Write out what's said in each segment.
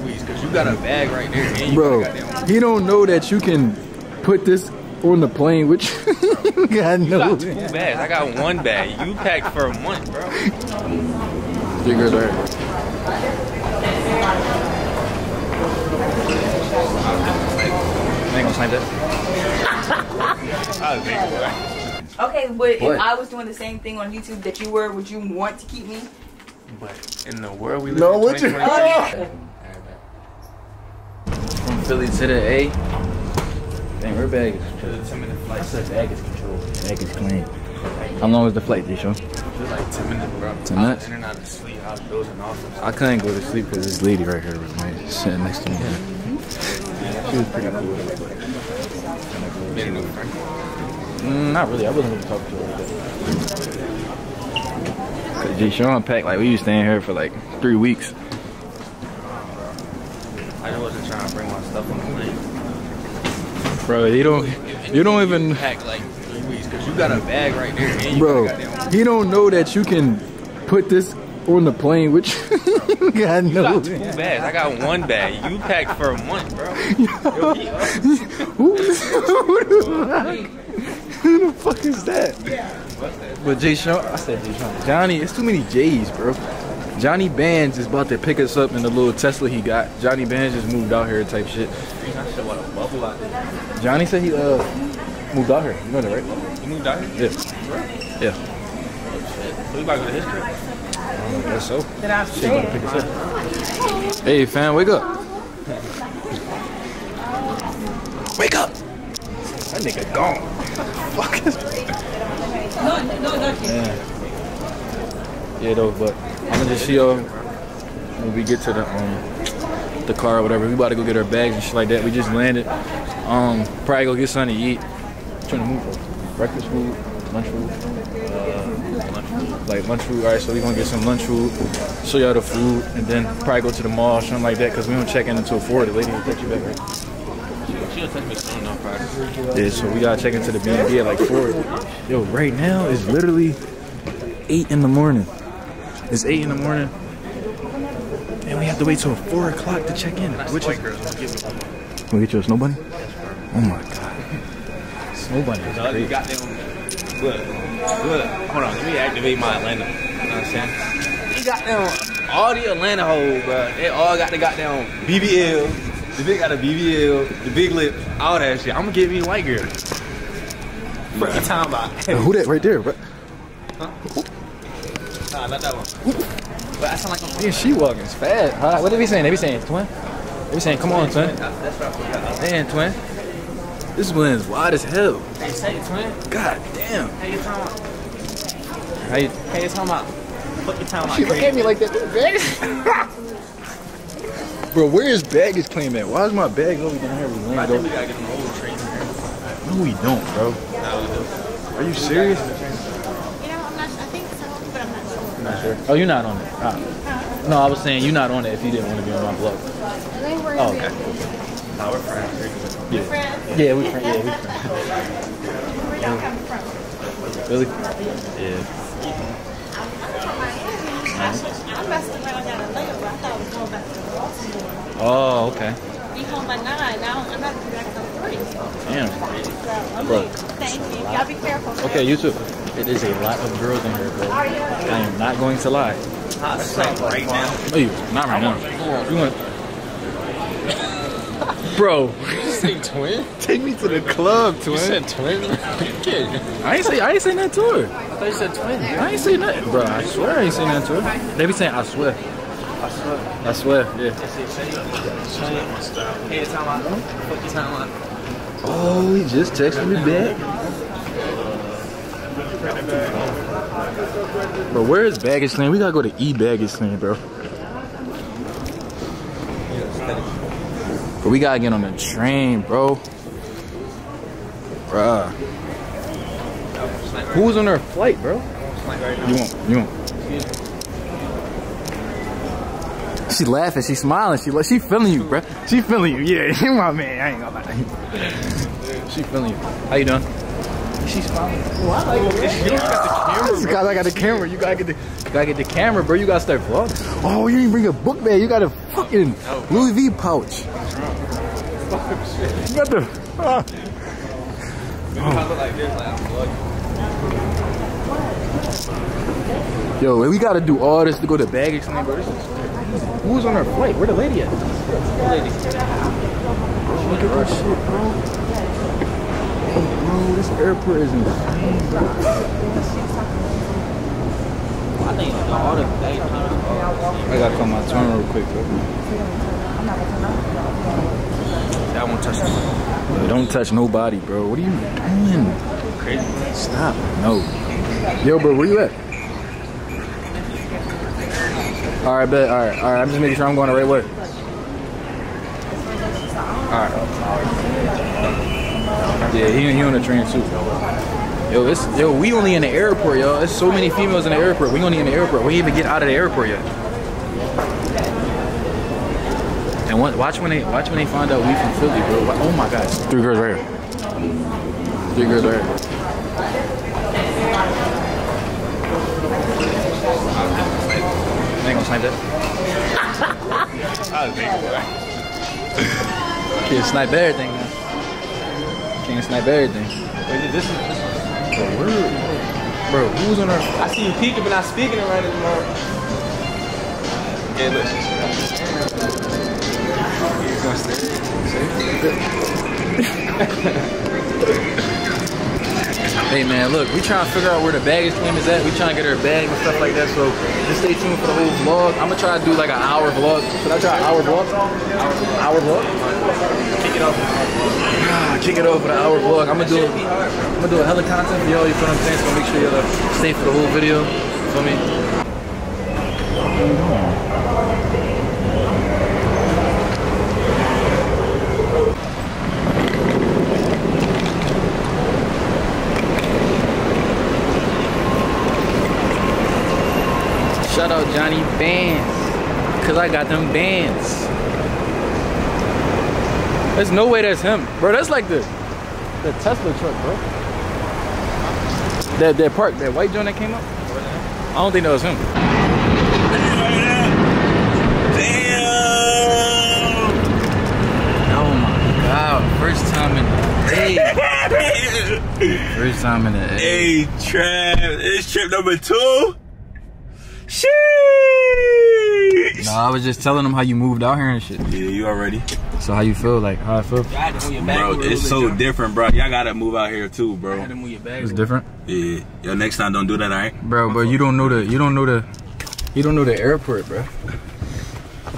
weeks because you got a bag right there. And you Bro, got he don't know that you can put this on the plane, which you got You no. got two bags. I got one bag. You packed for a month, bro. Figures are. I ain't gonna snipe that. I was. Okay, but What? if I was doing the same thing on YouTube that you were, would you want to keep me? But in the world we live No, in, what you- 2023, From Philly to the A. Dang, where bag is it's a 10 minute I flight. said bag is controlled. Bag is clean. How long is the flight, D-Show? It's like 10 minutes, bro. 10 I was minutes? In and out of sleep. I was dozing off. I couldn't go to sleep because this lady right here was like, sitting next to me. She was pretty cool. Made a new friend. Mm, not really. I wasn't really talking to her like that. Cause Jayshaun packed like we was staying here for like three weeks. I just wasn't trying to bring my stuff on the plane. Bro, you don't you don't even Packed like three weeks because you got a bag right there. And you bro, he don't know that you can put this on the plane, which you got no. got two bags. I got one bag. You packed for a month, bro. Who, who the fuck is that? But Jayshaun, I said Jayshaun. Johnny, it's too many J's, bro. Johnny Bands is about to pick us up in the little Tesla he got. Johnny Bands just moved out here type shit. I should want a bubble out there. Johnny said he uh moved out here. You know that, right? You moved out here? Yeah. Yeah. So we about to go to history? I guess so. She about to pick us up. Hey fam, wake up. Wake up. That nigga gone. Fuck is No, no, no. Yeah. Yeah though, but I'm gonna just see y'all when we get to the um the car or whatever. We about to go get our bags and shit like that. We just landed. Um, probably go get something to eat. trying to move bro. breakfast food, lunch food. Uh, lunch food. like lunch food. All right, so we gonna get some lunch food. Show y'all the food, and then probably go to the mall, or something like that, cause we don't check in until four. The lady will text you back, right? She'll text me soon enough, Friday. Yeah, so we gotta check into the B&B at like four. Yo, right now it's literally eight in the morning. It's eight in the morning. And we have to wait till four o'clock to check in. Which is White girls will give me Can we get you a snow bunny? Oh my god. Snow bunny is Dog, you got them. Look, look. Hold on, let me activate my Atlanta. You know what I'm saying? You got them. All the Atlanta hoes, bro. They all got the goddamn BBL. The big got a BBL, the big lips, all that shit. I'm gonna get me a white girl. What you talking about? Who that right there? bro? Nah, not that one. But I sound like I'm Yeah, she walking fast. Huh? What they be saying? They be saying, twin? They be saying, come on, twin. That's what I forgot. Man, twin. This one's wide as hell. Hey, say it, twin. God damn. Hey, you talking about? How you, Hey, you talking about? What you talking She about? look at me like that. Bro, where is baggage claim at? Why is my bag over down here with I think we gotta get them old train here. No, we don't, bro. Now we do. Are you serious? You know, I'm not. I think so, but I'm not sure. I'm not sure. Oh, you're not on it. Ah. No, I was saying you're not on it if you didn't want to be on my blog. And they were. Oh, okay. Now we're friends. Yeah. Friends. Yeah, we friends. Yeah, we friends. Where y'all coming from? Really? Yeah. I'm messing around down in Lego. I thought I was going back to Baltimore. Oh, okay. Be home by nine. Now I'm not be back till three. Damn. So I'm Look. thank you. Y'all be careful. Okay, you too. It is a lot of girls in here, bro. I am not going to lie. Sex right now. Oh, not right now. You want? Bro, You say twin? take me to the club, twin. You said twin? I ain't say I ain't say that to her. I thought you said twin. I ain't say nothing, bro. I swear I ain't say nothing to her. They be saying I swear. I swear. I swear. Yeah. Hey, you talking about? What you talking about? Oh, he just texted me back. Bro, where is baggage claim? We gotta go to E baggage claim, bro. But we gotta get on the train, bro. Bruh. Who's on their flight, bro? You won't. You won't. She laughing. She smiling. She she feeling you, bro. She feeling you. Yeah, you my man. I ain't gonna lie. She feeling you. How you doing? She's smiling. You got the camera. Bro. I got the camera. You gotta get the, you gotta get the camera, bro. You gotta start vlogging. Oh, you didn't bring a book bag. You got a fucking Louis V pouch. You got the. ah. Yo, we gotta do all this to go to baggage claim, bro. Who's on our flight? Where the lady at? Lady. Look at this shit, bro. This airport is insane, bro. I gotta come my turn real quick, bro. I won't touch. Yo, don't touch nobody, bro. What are you doing? Crazy. Stop. No. Yo, bro, where you at? All right, bet. All right, all right. I'm just making sure I'm going the right way. All right. Yeah, he, he on the train too. Yo, it's yo. We only in the airport, yo. There's so many females in the airport. We only in the airport. We ain't even get out of the airport yet. And what, watch when they watch when they find out we from Philly, bro. Wa- Oh my God, three girls right here. Three girls right here. Ain't gonna snipe that. Can't snipe everything, man. Can't snipe everything. Wait, this is. Bro, where, bro, who's on our? I see you peeking, but not speaking around this mom. Yeah, look. He's gonna stay. Hey man, look, we trying to figure out where the baggage claim is at. We trying to get her bag and stuff like that. So just stay tuned for the whole vlog. I'm gonna try to do like an hour vlog. Should I try an hour vlog? Hour vlog? Kick it off. Kick it off for the hour vlog. I'm gonna do I'm gonna do a hella content for y'all. You feel what I'm saying? So make sure y'all stay for the whole video. You Feel me? Shout out Johnny Bands. Cause I got them bands. There's no way that's him. Bro, that's like the the Tesla truck, bro. That that park, that white joint that came up. I don't think that was him. Damn. Oh my god, first time in the A. First time in the A. Hey, Trav, it's trip number two. Sheesh. No, I was just telling them how you moved out here and shit. Yeah, you already. So how you feel? Like how I feel? Bro, it's so different, bro. Y'all gotta move out here too, bro. It's different, Yeah. Yo, next time don't do that, alright? bro. But you don't know the you don't know the you don't know the airport, bro.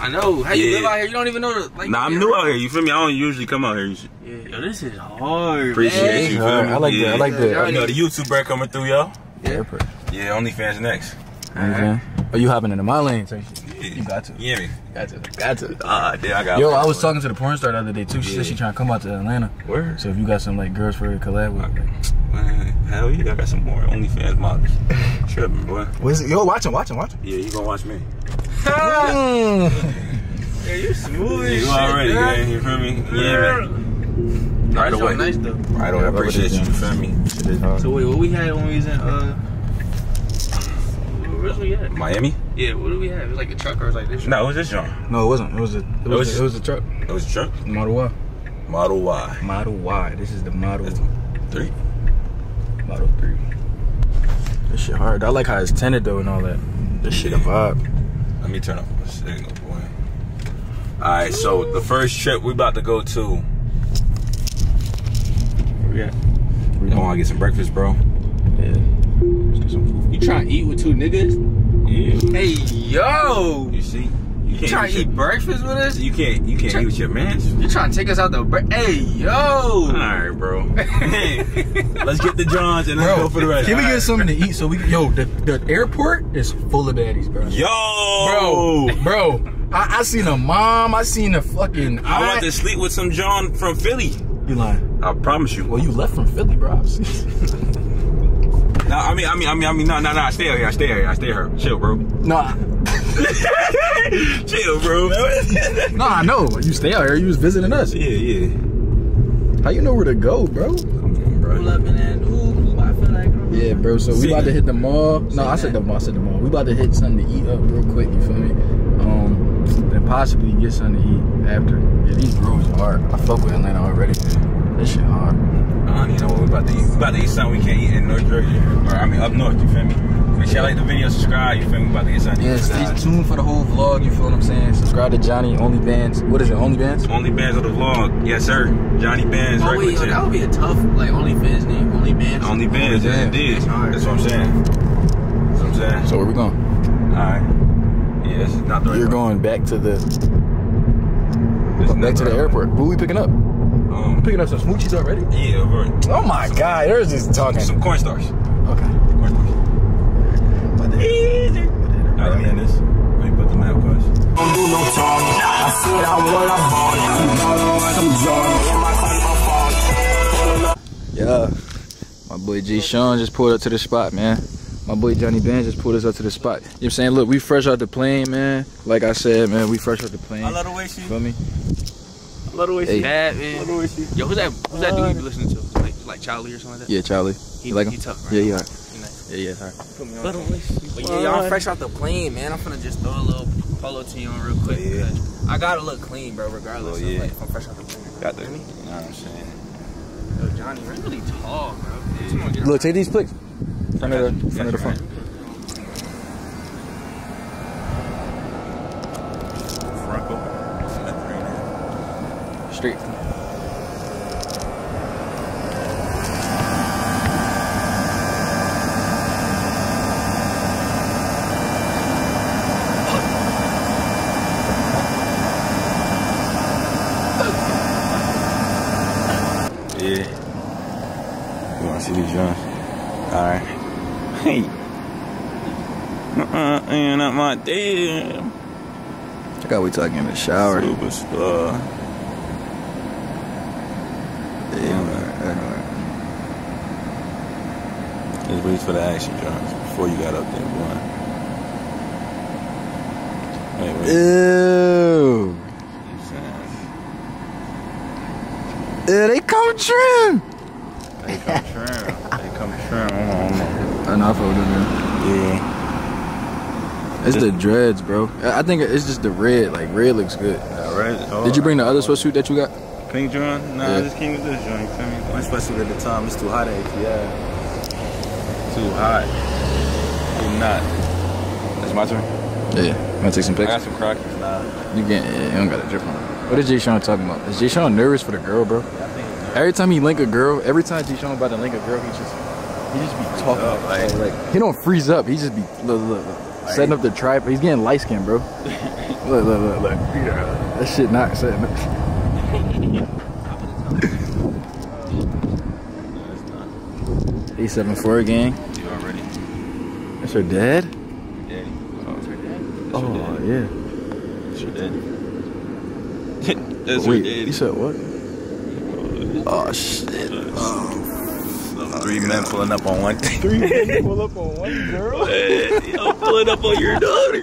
I know. How you Yeah. live out here? You don't even know the like. Nah, I'm new out here. You feel me? I don't usually come out here. You should Yeah, yo, this is hard. appreciate man. you. Feel me? I like that. I like the Yeah. You know the YouTube break coming through, yo. airport. Yeah, OnlyFans next. You know what I'm? Oh, you hopping into my lane? So you, got to, Yeah, hear me? got to, got to. Ah, damn, I got. Yo, I was talking to the porn star the other day too. She said she trying to come out to Atlanta. Where? So if you got some like girls for her to collab with, Man, hell yeah, I got some more OnlyFans models. Tripping, boy. What's it? Yo, watch him, watch him, watch him. Yeah, you gonna watch me? Yeah, you smooth as You shit. already, girl. man. You feel me? You hear me? Right That's away. Nice though. Right away. I appreciate you. You feel me? So wait, what we had when we was in uh, where's we at? Miami? Yeah, what do we have? It was like a truck or it was like this. No, it was this John. No, it wasn't. It was a. It was. was- a, it was a truck. It was a truck. Model Y. Model Y. Model Y. This is the Model. That's three. Model Three. This shit hard. I like how it's tinted though and all that. This shit a vibe. Let me turn off my signal, boy. Alright, so the first trip we about to go to. We Yeah. You wanna get some breakfast, bro? Yeah. You trying to eat with two niggas? Yeah. Hey yo, You see? You you trying to eat breakfast with us? You can't you can't eat with your mans? You trying to take us out the bre- Hey yo. Alright, bro. Let's get the Johns and let's go for the rest. Can we Alright. get something to eat so we can, yo, the, the airport is full of baddies, bro. Yo! Bro, bro, I, I seen a mom, I seen a fucking I'm about to sleep with some John from Philly. You lying. I promise you. Well, you left from Philly, bro. No, I mean, I mean, I mean, I mean, no, no, no. Stay here. I stay here. I stay here. Chill, bro. nah, Chill, bro. nah, I know. You stay out here, you was visiting us. yeah, yeah. How you know where to go, bro? Come on, bro. Pull up in that ooh. Yeah, bro. So we about to hit the mall. No, I said the mall. I said the mall. We about to hit something to eat up real quick. You feel me? Um, and possibly get something to eat after. Yeah, these bros hard. I fuck with Atlanta already. This shit hard. I don't know what we about to eat. We about to eat something we can't eat in North Jersey. Or, I mean, up north, you feel me? Make sure you like the video, subscribe, you feel me? We about to get something to Yeah, eat. stay tuned for the whole vlog. You feel what I'm saying? Subscribe to Johnny OnlyBands. What is it? OnlyBands? Only bands of the vlog. Yes, sir. Johnny Bands, Oh, right wait, yo, that would be a tough, like, OnlyFans name. OnlyFans. Only bands, Yeah. yeah, it is. That's hard. That's what I'm saying. That's what I'm saying. So where we going? Alright. Yeah, this is not the right You're one. going back to the This is not back to the airport. Who we picking up? One. Um, Picking up some smoochies already? yeah, bro. Oh my god, there's just talking. Some corn stars. Okay. Corn stars. Alright, let me end this. Let me put the map first. don't do no talking. I said I would, I bought it. I'm ballin' like I'm Jordan. In my car, I'm. Yeah. My boy Jayshaun just pulled up to the spot, man. My boy Johnny Band just pulled us up to the spot. You know what I'm saying? Look, we fresh out the plane, man. Like I said, man, we fresh out the plane. I love the way she. Feel me? I love the way Hey. Bad, man. Yo, who's that? Who's that dude you be listening to? Like, like Charlie or something like that? Yeah, Charlie. He, You like he him? tough, right? Yeah, he alright. He. Yeah, yeah, sorry. But yeah, y'all fresh off the plane, man. I'm finna just throw a little polo tee on real quick. Yeah. I gotta look clean, bro, regardless Oh, yeah. of like, if I'm fresh off the plane. Got the. You You know know what I'm saying? Yo, Johnny, you're really tall, bro. Come Look, take these pics. Front of the front of the front. Front go. That's three now. Straight. Yeah. See these joints? Alright. Hey. Uh-uh, ain't not my damn Check out we talking in the shower. superstar. Yeah, Just wait for the action joints before you got up there, boy. Wait, wait. Ew. Yeah, they come trim. They come trim. They come trim. Hold on, hold on. I know I fuck with them. Yeah. It's the dreads, bro. I I think it's just the red. Like red looks good. Alright. Did you bring the other sweatsuit that you got? Pink joint? Nah, Yeah. I just came with this joint. Feel me? My sweatsuit at the time it's too hot at ATL. Too hot. Do not. That's my turn. Yeah. Wanna take some pics? I got some Crockers now. You can't. Yeah, you don't got a drip on. What is Jayshaun talking about? Is Jayshaun nervous for the girl, bro? Every time he link a girl, every time Jayshaun about to link a girl, he just he just be talking. up, like- like, he don't freeze up. He just be look look, look setting up the tripod. He's getting light skin, bro. look look look look. That shit not setting up. Eight seven four gang. You already? That's her dad. Daddy. Oh, it's her dad. Oh yeah. It's your daddy. That's Wait, your you said what? Oh shit. Oh, Three men pulling up on one thing. Three men pull up on one girl. I'm pulling up on your daughter.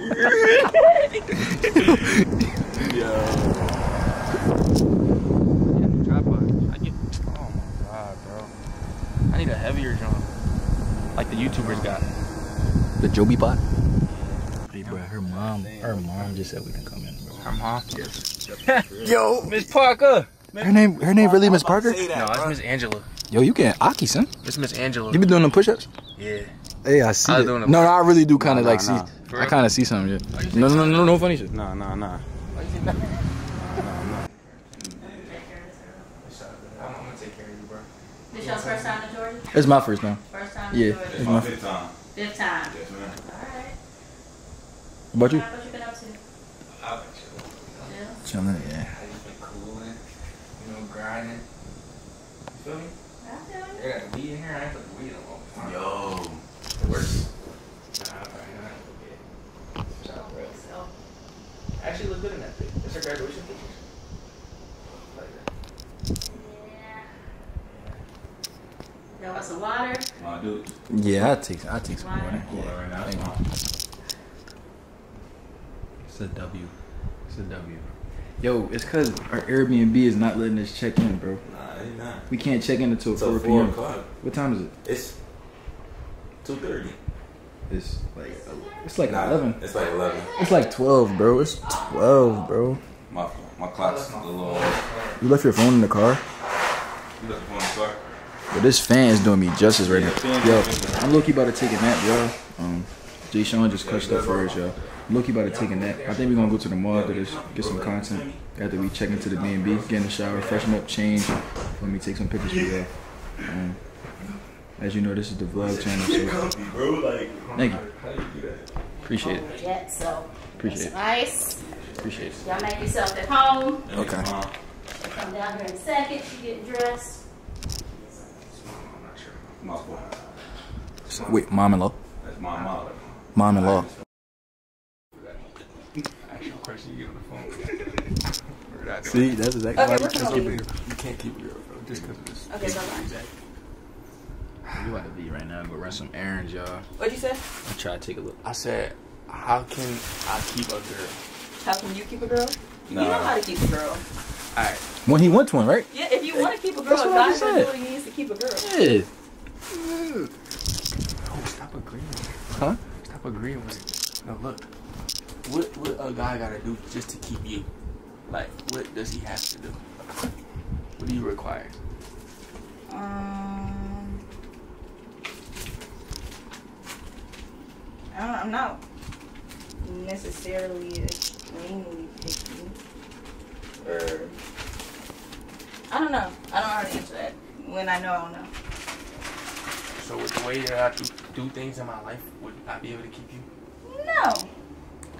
tripod. I get. Oh my god, bro. I need a heavier drum, like the YouTubers got. The Joby pod. Hey, bro, her mom, her mom just said we can come in. Bro. Her mom. Yes. Yo, Miss Parker. Her name, her name really Miss Parker. No, it's Miss Angela. Yo, you can Aki, son. It's Miss Angela. You been doing the push-ups? Yeah. Hey, I see I was it. No, no, I really do kind of Nah, like nah, see. For I kind of see something. Yeah. No, no, no, no, no funny shit. Nah, nah, nah. I'm gonna take care of you, bro. This your first time to Jordan? It's my first time. First time to Yeah, Jordan? it's my. fifth time. Fifth time. Yes, ma'am. Alright. What about you? What you been up to? I've been chilling. Yeah. Chilling. Yeah. I just been cooling, you know, grinding. You feel me? I feel you. They got weed in here. I ain't put the weed in a long time. Yo. It works. Nah, bro, you I forget. Shout out, bro. So, Actually, look good in that pic. That's her graduation pictures. Like that. yeah. Y'all want some water? My dude. Yeah, I take, I take some Water. water. Cool Yeah. right now. Thank Come you. It's a W. It's a W. Yo, it's cause our Airbnb is not letting us check in, bro. Nah, they not. We can't check in until Till 4 four p.m. o'clock. What time is it? It's Two thirty. It's like it's like eleven. It's like eleven. It's like twelve, bro. It's twelve, bro. My my clock's a little. off. You left your phone in the car. You left the phone in the car. But this fan is doing me justice right Yeah, now. Yo, is doing me. I'm low-key about to take a nap, y'all. Um, Jayshaun just clutched up for us, y'all. I'm about to take a nap. I think we're gonna go to the mall after this, get some content. After we check into the B&B, get in the shower, freshen up, change. Let me take some pictures for y'all. Um, as you know, this is the vlog channel, so Bro, like. thank you. How do you do that? Appreciate it. So Appreciate it. nice. Appreciate it. Y'all make yourself at home. Okay. Come down here in a second. She getting dressed. Wait, mom-in-law? That's my mom. Mom-in-law. Actual question, you get on the phone. Or that- See, that's exactly Okay, why we're we gonna leave. You can't keep it real, bro, just because of this. Okay, so fine. You about to be right now, go run some errands, y'all. What'd you say? I'm try to take a look. I said, how can I keep a girl? How can you keep a girl? You know how to keep a girl. Alright, When he wants one, right? Yeah, if you want to keep a girl, That's a what I guy just does said. what he needs to keep a girl. Yeah. no, oh, stop agreeing. Huh? Stop agreeing with it. No, look. What what a guy gotta do just to keep you? Like, what does he have to do? What do you require? Um, I don't, I'm not necessarily extremely picky, or I don't know. I don't know how to answer that. When I know, I don't know. So with the way that I do, do things in my life, would I be able to keep you? No.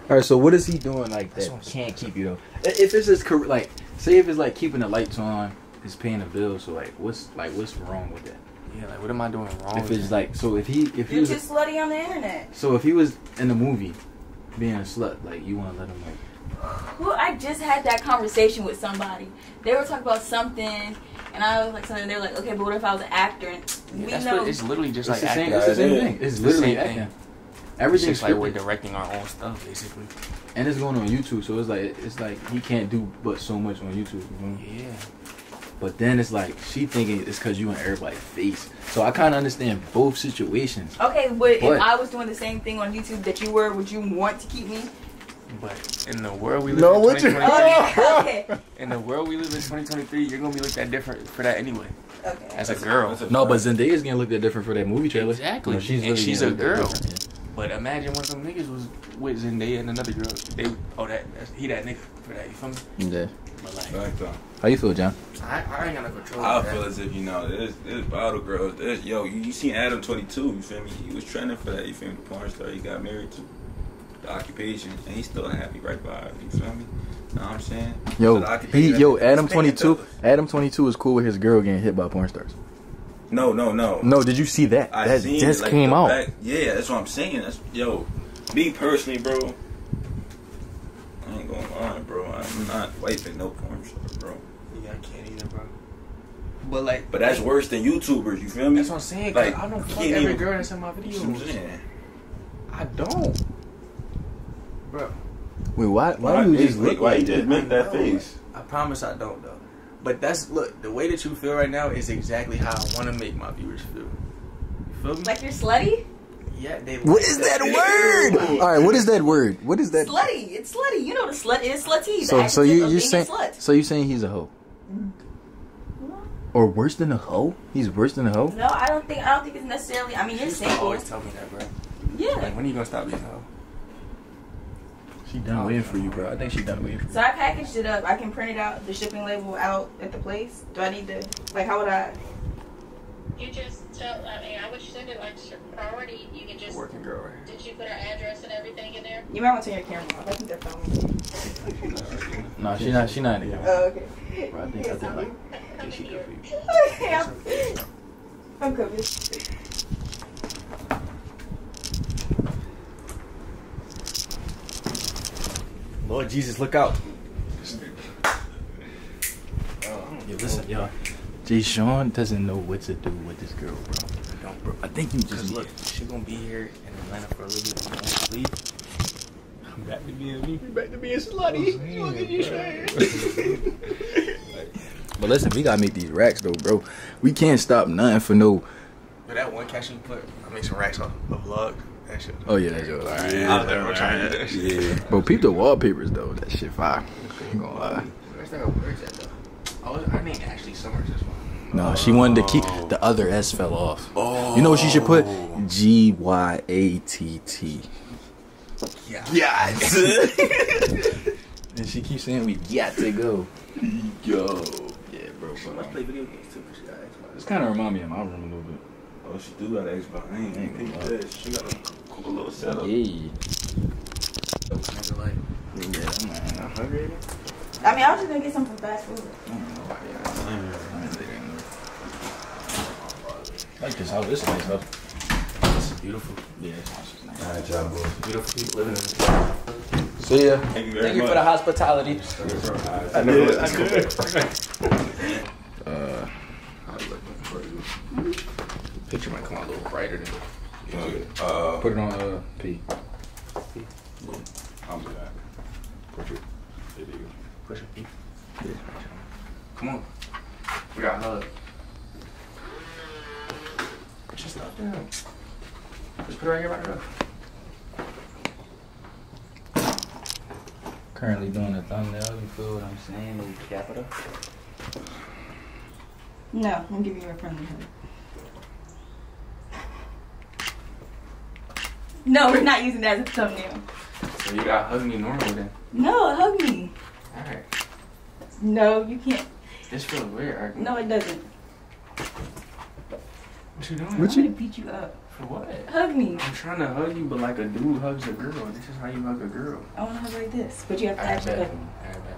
All right, so what is he doing like That's that what I'm can't keep you though? If it's his career, like, say if it's like keeping the lights on, is paying the bills. So like, what's like what's wrong with that? Yeah, like what am I doing wrong? If it's that? like, so if he if he You're was too slutty on the internet. so if he was in the movie being a slut, like you want to let him like Well, I just had that conversation with somebody. They were talking about something, and I was like, something. They were like, okay, but what if I was an actor? And Yeah, we that's know. what, it's literally just it's like the same, acting. it's the same thing. It's It's the literally same thing. acting. It's Everything's just like we're directing our own stuff, basically. and it's going on YouTube. So it's like it's like he can't do but so much on YouTube. You know? Yeah. But then it's like she thinking it's because you in everybody's face. So I kind of understand both situations. okay, but, But- if I was doing the same thing on YouTube that you were, would you want to keep me? But in the world we live No, in what you- 2023, Okay. okay. in the world we live in 2023, you're gonna be looked at different for that anyway. Okay. As a girl. A No, but fact. Zendaya's getting looked at different for that movie trailer. Exactly. No, she's And she's a girl. different, But imagine when some niggas was with Zendaya and another girl. They oh that that's, he that nigga for that. You feel me? Yeah. Yeah. But like though. How you feel, John? I, I ain't got no control. I feel that. as if you know, there's there's bottle girls. There's yo, you, you seen Adam 22? You feel me? He was trending for that. You feel me? The porn star he got married to, the occupation, and he's still happy right by it. You feel me? Know what I'm saying? Yo, the he, yo, Adam twenty two. Adam twenty two is cool with his girl getting hit by porn stars. No, no, no. No, did you see that? I that just like, came out. back- yeah, that's what I'm saying. That's yo, me personally, bro. I ain't gonna lie, bro. I'm not wiping no porn star, bro. Yeah, I can't either, bro. But like, But that's worse than YouTubers. You feel me? that's what I'm saying. Like, I don't fuck every even- girl that's in my That's videos. I don't, bro. Wait, why? Why do you just look like that? make that face? I promise I don't though. But that's look the way that you feel right now is exactly how I want to make my viewers feel. You feel me? Like you're slutty? yeah, they. What is that word? All right, what is that word? What is that? Slutty. It's slutty. You know the slut is slutty. So, so you of you saying slut. so you saying he's a hoe? Or worse than a hoe? He's worse than a hoe? No, I don't think. I don't think it's necessarily. I mean, You you're used to single. always tell me that, bro. Yeah. Like when are you gonna stop being a hoe? She done waiting for you, bro. I think she done waiting for you. So I packaged it up. I can print it out, the shipping label out at the place. Do I need to? Like, how would I? You just tell, I mean, I would send it like s- priority. You can A just, working girl, right? did you put her address and everything in there? You might want to turn your camera off. I think they're filming. No, she not. She not in the camera. Oh, okay. Bro, I think I think like Come think she in good here. for you. Okay, I'm, I'm coming. Lord Jesus, look out. Yo, listen, y'all. Jayshaun doesn't know what to do with this girl, bro. Don't, bro. I think you just look, she gonna be here in Atlanta for a little bit. and won't leave. I'm back to being me. back to being slutty. But listen, we gotta make these racks though, bro. We can't stop nothing for no But that one cash you put, I mean, some racks on a vlog. That shit. Oh yeah, that's yours. All right. I was never trying to do that shit. Yeah. But peep the wallpapers though. That shit fire. Ain't gonna lie. Where's that words at though? Oh, her name Ashley Summers. This one. No, she wanted to keep oh. the other S fell off. Oh. You know what she should put? Oh. G Y A T T. Yeah. Yeah. and she keeps saying we got to go. Yo. Yeah, bro. Let's play video games too. 'cause she. This kind of remind me of my room a little bit. Oh, she do got an Xbox. I ain't, ain't peep that. She got a cool little setup. Yeah. Nigga, like, Yeah, man. I'm hungry. I mean, I was just gonna get some fast food. I like this house. This is nice house. this is beautiful. Yeah, this house is nice. All right, y'all boys. Beautiful people living in this. See ya. Thank you very Thank you for the hospitality. I know it. I know Uh, I was looking for you. Picture might come out brighter than. Uh, put it on uh P. I'm good. Portrait. Video. Push it. Come on. We got hug. Push your stuff down. Just put it right here, right here. Currently doing a thumbnail. You feel what I'm saying? With capital. No, I'm gonna you a friendly hug. No, we're not using that as a thumbnail. So you got hug me normal then. No, hug me. Alright. No, you can't. This feels weird. Alright. No, it doesn't. What you doing? I'm gonna beat you up. For what? Hug me. I'm trying to hug you, but like a dude hugs a girl. This is how you hug a girl. I wanna hug like this, but you have to Alright, actually bet. hug me. Alright, bet.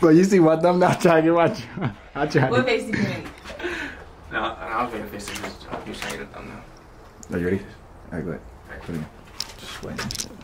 But you see my thumbnail trying to get my. I tried. What face do you make? No, I was making a face to you. You was trying to get a. Are you ready? Alright, go ahead. Put it in. Just wait.